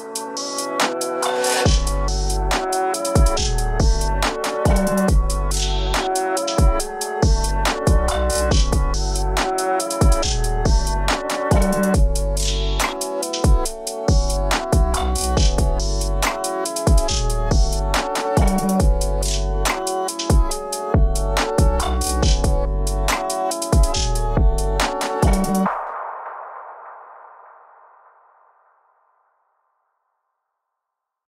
Bye.